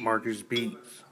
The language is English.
Marcus Beats.